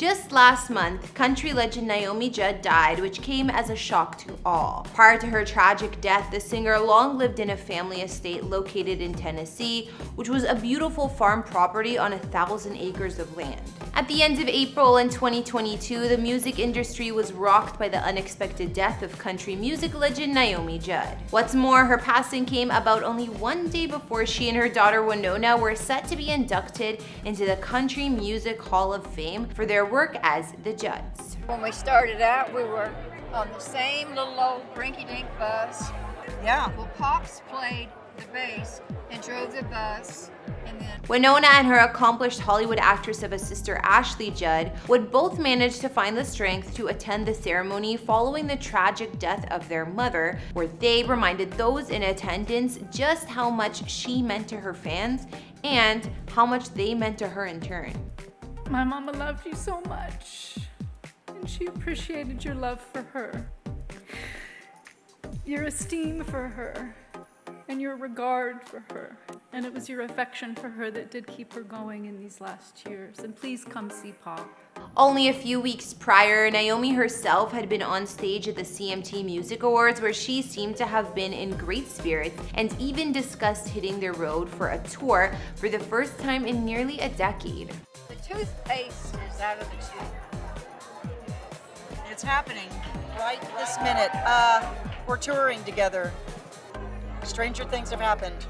Just last month, country legend Naomi Judd died, which came as a shock to all. Prior to her tragic death, the singer long lived in a family estate located in Tennessee, which was a beautiful farm property on a thousand acres of land. At the end of April in 2022, the music industry was rocked by the unexpected death of country music legend Naomi Judd. What's more, her passing came about only one day before she and her daughter Wynonna were set to be inducted into the Country Music Hall of Fame for their work as the Judds. When we started out, we were on the same little old rinky-dink bus. Yeah. Well, Pops played the bass and drove the bus, and then Wynonna and her accomplished Hollywood actress of a sister Ashley Judd would both manage to find the strength to attend the ceremony following the tragic death of their mother, where they reminded those in attendance just how much she meant to her fans and how much they meant to her in turn. My mama loved you so much, and she appreciated your love for her, your esteem for her, and your regard for her. And it was your affection for her that did keep her going in these last years. And please come see Pop. Only a few weeks prior, Naomi herself had been on stage at the CMT Music Awards where she seemed to have been in great spirits and even discussed hitting the road for a tour for the first time in nearly a decade. Toothpaste is out of the tube. It's happening right this minute. Uh, we're touring together. Stranger things have happened.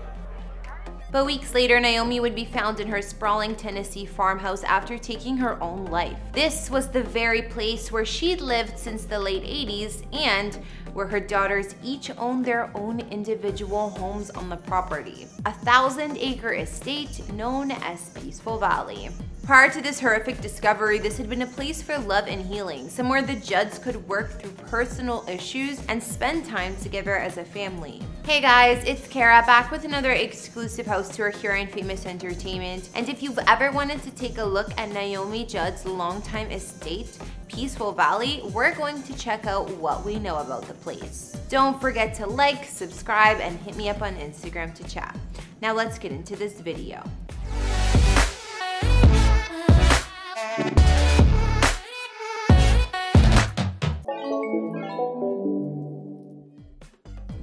But weeks later, Naomi would be found in her sprawling Tennessee farmhouse after taking her own life. This was the very place where she'd lived since the late 80s and where her daughters each owned their own individual homes on the property. A thousand acre estate known as Peaceful Valley. Prior to this horrific discovery, this had been a place for love and healing, somewhere the Judds could work through personal issues and spend time together as a family. Hey guys, it's Kara back with another exclusive house tour here on Famous Entertainment. And if you've ever wanted to take a look at Naomi Judd's longtime estate, Peaceful Valley, we're going to check out what we know about the place. Don't forget to like, subscribe, and hit me up on Instagram to chat. Now let's get into this video.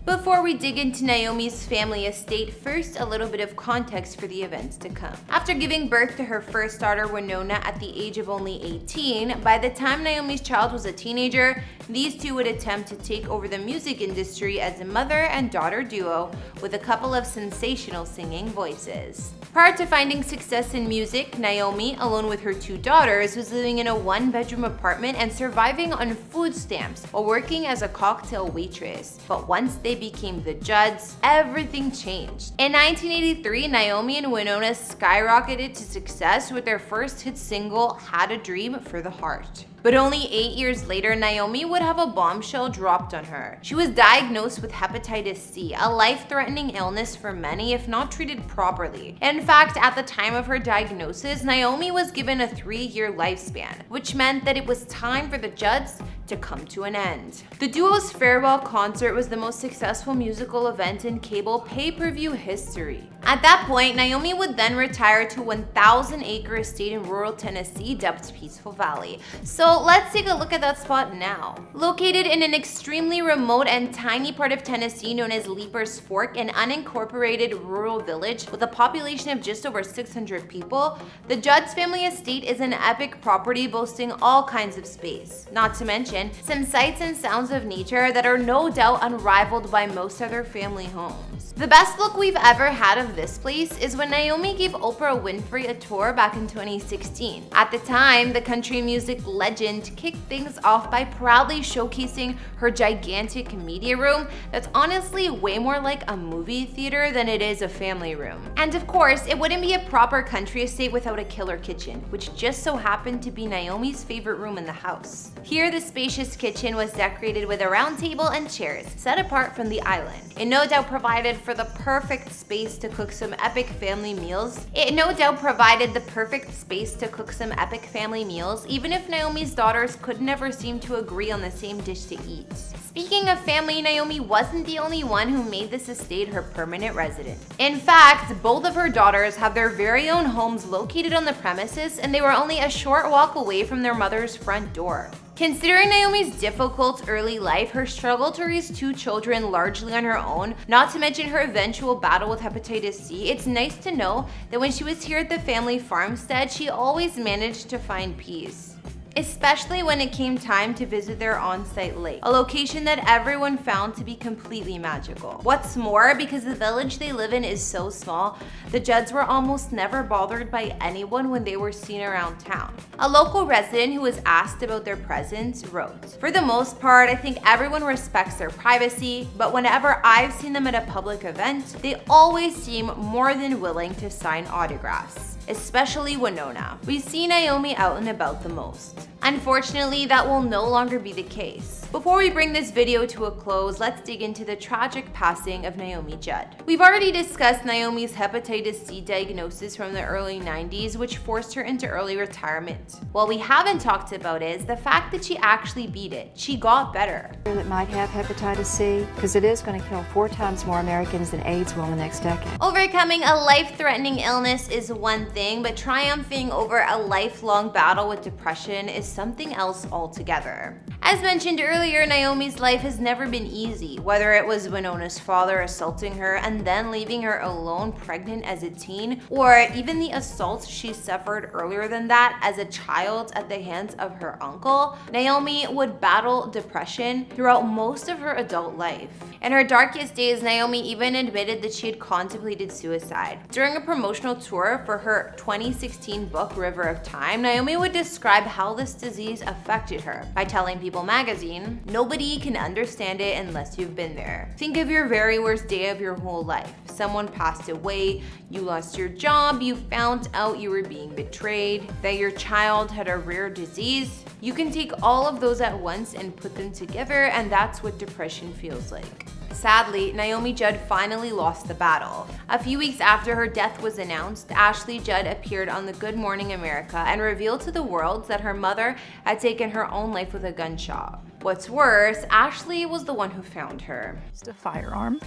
Before we dig into Naomi's family estate, first a little bit of context for the events to come. After giving birth to her first daughter Wynonna at the age of only 18, by the time Naomi's child was a teenager, these two would attempt to take over the music industry as a mother and daughter duo with a couple of sensational singing voices. Prior to finding success in music, Naomi, alone with her two daughters, was living in a one-bedroom apartment and surviving on food stamps while working as a cocktail waitress. But once they became the Judds, everything changed. In 1983, Naomi and Wynonna skyrocketed to success with their first hit single, Had a Dream for the Heart. But only eight years later, Naomi would have a bombshell dropped on her. She was diagnosed with hepatitis C, a life-threatening illness for many if not treated properly. In fact, at the time of her diagnosis, Naomi was given a three-year lifespan, which meant that it was time for the Judds to come to an end. The duo's farewell concert was the most successful musical event in cable pay-per-view history. At that point, Naomi would then retire to 1,000-acre estate in rural Tennessee dubbed Peaceful Valley. So let's take a look at that spot now. Located in an extremely remote and tiny part of Tennessee known as Leiper's Fork, an unincorporated rural village with a population of just over 600 people, the Judds family estate is an epic property boasting all kinds of space. Not to mention, some sights and sounds of nature that are no doubt unrivaled by most other family homes. The best look we've ever had of this place is when Naomi gave Oprah Winfrey a tour back in 2016. At the time, the country music legend kicked things off by proudly showcasing her gigantic media room that's honestly way more like a movie theater than it is a family room. And of course, it wouldn't be a proper country estate without a killer kitchen, which just so happened to be Naomi's favorite room in the house. Here, the spacious kitchen was decorated with a round table and chairs, set apart from the island. It no doubt provided for the perfect space to cook some epic family meals. It no doubt provided the perfect space to cook some epic family meals, even if Naomi's daughters could never seem to agree on the same dish to eat. Speaking of family, Naomi wasn't the only one who made this estate her permanent residence. In fact, both of her daughters have their very own homes located on the premises and they were only a short walk away from their mother's front door. Considering Naomi's difficult early life, her struggle to raise two children largely on her own, not to mention her eventual battle with hepatitis C, it's nice to know that when she was here at the family farmstead, she always managed to find peace especially when it came time to visit their on-site lake, a location that everyone found to be completely magical. What's more, because the village they live in is so small, the Judds were almost never bothered by anyone when they were seen around town. A local resident who was asked about their presence wrote, For the most part, I think everyone respects their privacy, but whenever I've seen them at a public event, they always seem more than willing to sign autographs especially Wynonna. We see Naomi out and about the most. Unfortunately, that will no longer be the case. Before we bring this video to a close, let's dig into the tragic passing of Naomi Judd. We've already discussed Naomi's hepatitis C diagnosis from the early 90s, which forced her into early retirement. What we haven't talked about is the fact that she actually beat it. She got better. That might have hepatitis C, because it is going to kill four times more Americans than AIDS will in the next decade. Overcoming a life-threatening illness is one thing, but triumphing over a lifelong battle with depression is something else altogether. As mentioned earlier, Naomi's life has never been easy, whether it was Wynonna's father assaulting her and then leaving her alone pregnant as a teen, or even the assaults she suffered earlier than that as a child at the hands of her uncle. Naomi would battle depression throughout most of her adult life. In her darkest days, Naomi even admitted that she had contemplated suicide. During a promotional tour for her 2016 book River of Time, Naomi would describe how this disease affected her by telling people People magazine, nobody can understand it unless you've been there. Think of your very worst day of your whole life. Someone passed away, you lost your job, you found out you were being betrayed, that your child had a rare disease. You can take all of those at once and put them together and that's what depression feels like. Sadly, Naomi Judd finally lost the battle. A few weeks after her death was announced, Ashley Judd appeared on the Good Morning America and revealed to the world that her mother had taken her own life with a gunshot. What's worse, Ashley was the one who found her. Just a firearm.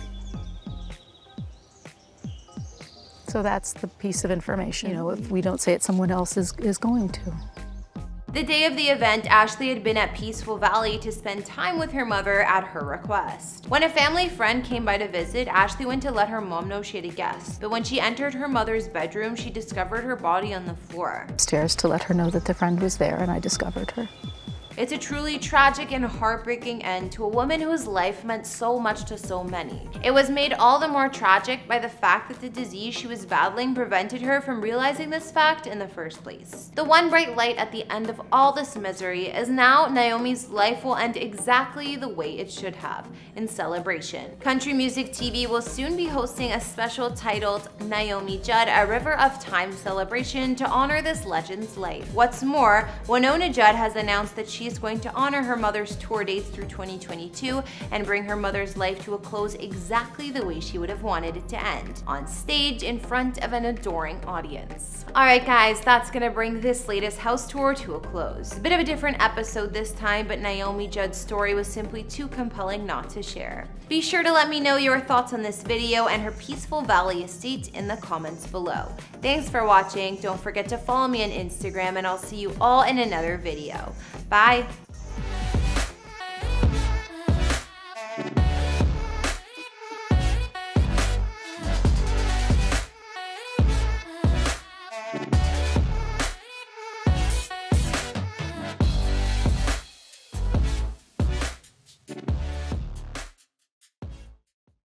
So that's the piece of information. You know, if we don't say it, someone else is, is going to. The day of the event, Ashley had been at Peaceful Valley to spend time with her mother at her request. When a family friend came by to visit, Ashley went to let her mom know she had a guest. But when she entered her mother's bedroom, she discovered her body on the floor. Stairs to let her know that the friend was there and I discovered her. It's a truly tragic and heartbreaking end to a woman whose life meant so much to so many. It was made all the more tragic by the fact that the disease she was battling prevented her from realizing this fact in the first place. The one bright light at the end of all this misery is now Naomi's life will end exactly the way it should have, in celebration. Country Music TV will soon be hosting a special titled Naomi Judd, a River of Time celebration to honor this legend's life. What's more, Wynonna Judd has announced that she she is going to honor her mother's tour dates through 2022 and bring her mother's life to a close exactly the way she would have wanted it to end, on stage in front of an adoring audience. Alright guys, that's gonna bring this latest house tour to a close. A bit of a different episode this time, but Naomi Judd's story was simply too compelling not to share. Be sure to let me know your thoughts on this video and her Peaceful Valley estate in the comments below. Thanks for watching, don't forget to follow me on Instagram and I'll see you all in another video. Bye!